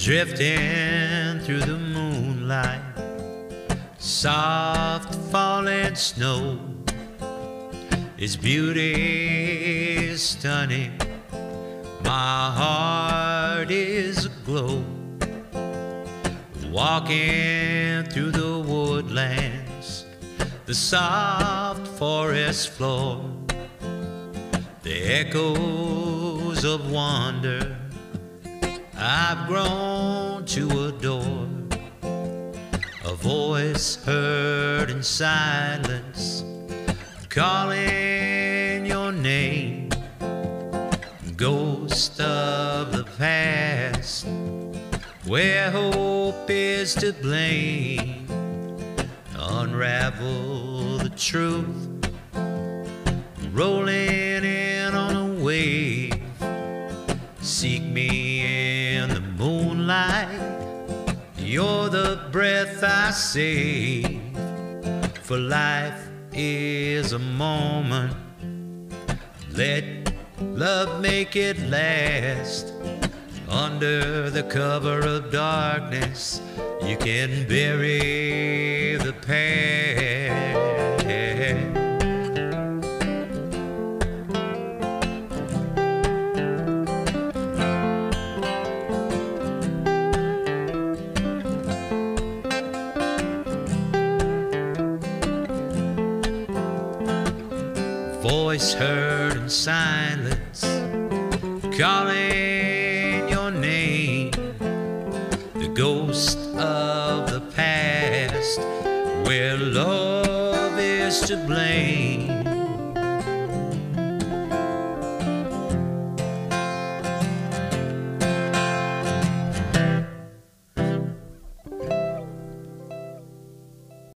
drifting through the moonlight, soft falling snow. Its beauty is stunning. My heart is aglow. Walking through the woodlands, the soft forest floor, the echoes of wonder I've grown to adore. A voice heard in silence, calling your name. Ghost of the past, where hope is to blame. Unravel the truth, rolling Seek me in the moonlight. You're the breath I save. For life is a moment. Let love make it last. Under the cover of darkness, you can bury the past. Voice heard in silence, calling your name. The ghost of the past, where love is to blame.